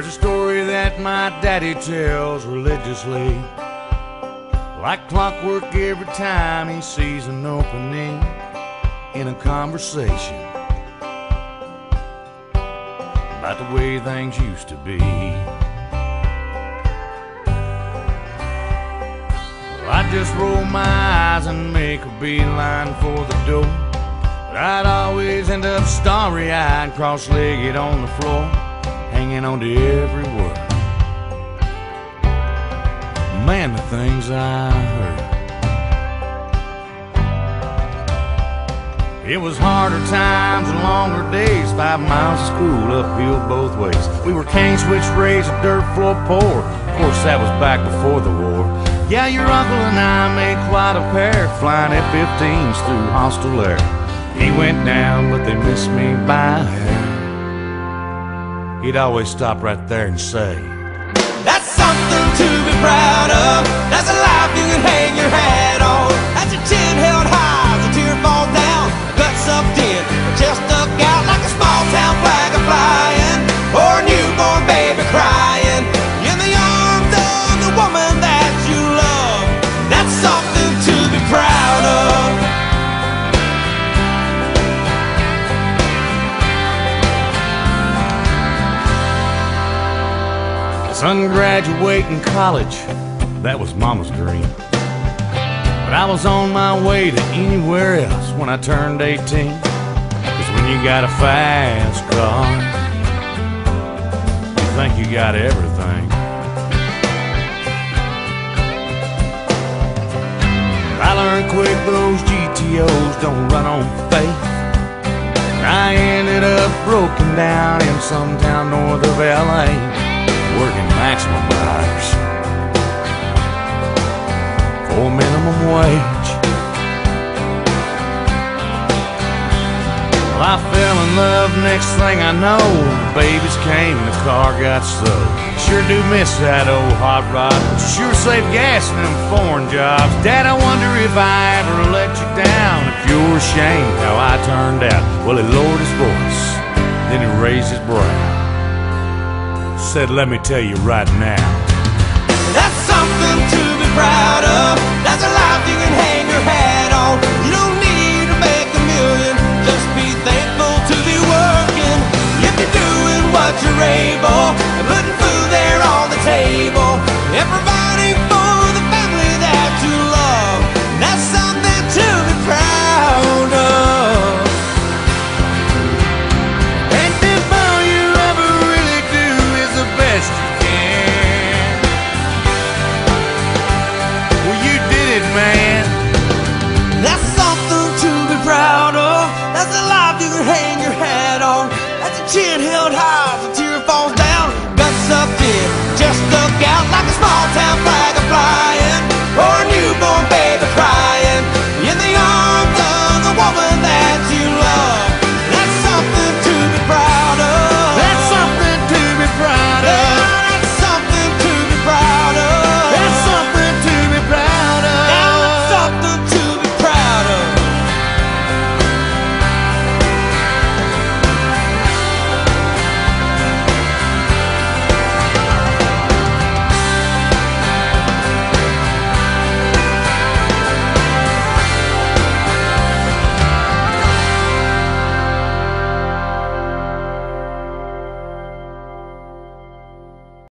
There's a story that my daddy tells religiously. Like clockwork every time he sees an opening in a conversation about the way things used to be. Well, I just roll my eyes and make a beeline for the door. But I'd always end up starry eyed, cross legged on the floor, hanging on to every word. Man, the things I heard. It was harder times and longer days, five miles of school uphill both ways. We were cane switch raised, dirt floor poor. Of course, that was back before the war. Yeah, your uncle and I made quite a pair, flying F-15s through hostile air. He went down, but they missed me by a hair. He'd always stop right there and say, That's something to be proud of. That's a life you can hang your hat Son graduating college, that was mama's dream. But I was on my way to anywhere else when I turned 18. Cause when you got a fast car, you think you got everything. I learned quick those GTOs don't run on faith. I ended up broken down in some town north of LA, working maximum hours for minimum wage. Well, I fell in love, next thing I know, the babies came the car got sold. Sure do miss that old hot rod, sure save gas in them foreign jobs. Dad, I wonder if I ever let you down, if you're ashamed how I turned out. Well, he lowered his voice, then he raised his brow said, let me tell you right now. That's something to be proud of. That's a life you can hang your hat on. You don't need to make a million. Just be thankful to be working. If you're doing what you're able.